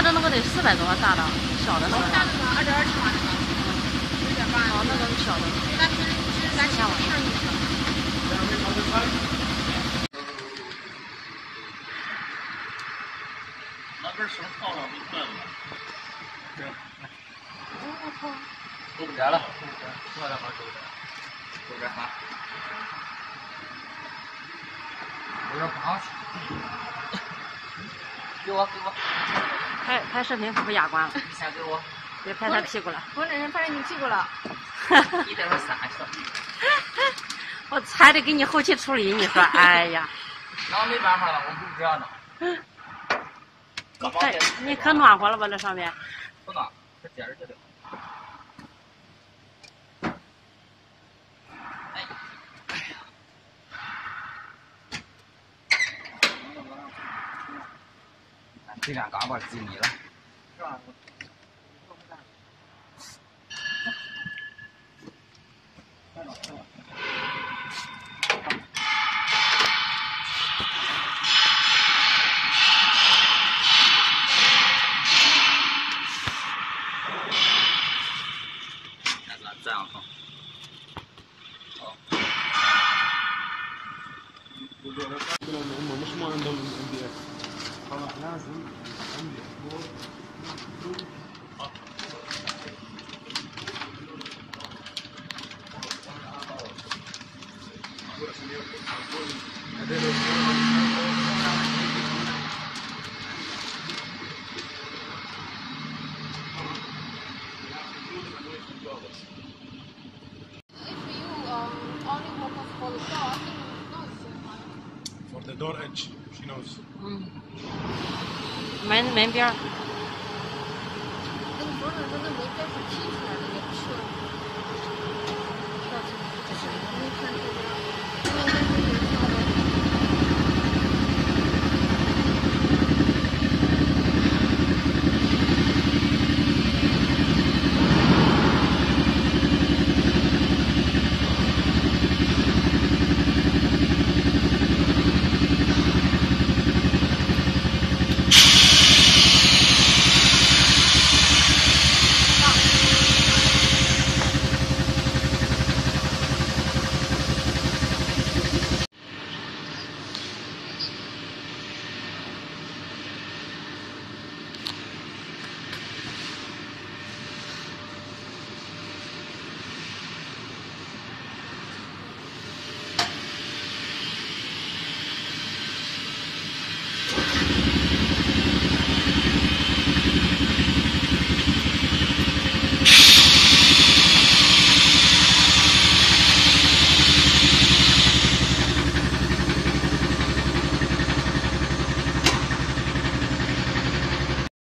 四百多大的，小的是吧？大的呢，二点二尺码的呢，十点八。哦，那个是小的。咱平时其实咱骑地上就行。拿根绳套上就断了。对。收不着了，过来嘛，收不着。收不着哈。有点不好使。给我，给我。拍拍视频可不雅观了。你先给我。别拍他屁股了。我那人拍着你屁股了。你待会儿撒去。我还得给你后期处理，你说，哎呀。那没办法了，我就是这样的。你可你可暖和了吧？这上面。不暖，这点儿就得。这杆嘎巴几米了？是吧？这样放。好。هم مش ما عندهم ام بي اس خلاص لازم عندي For the door edge, She knows. 嗯。门门边儿。跟你说的说那门边是踢出来的，也不是。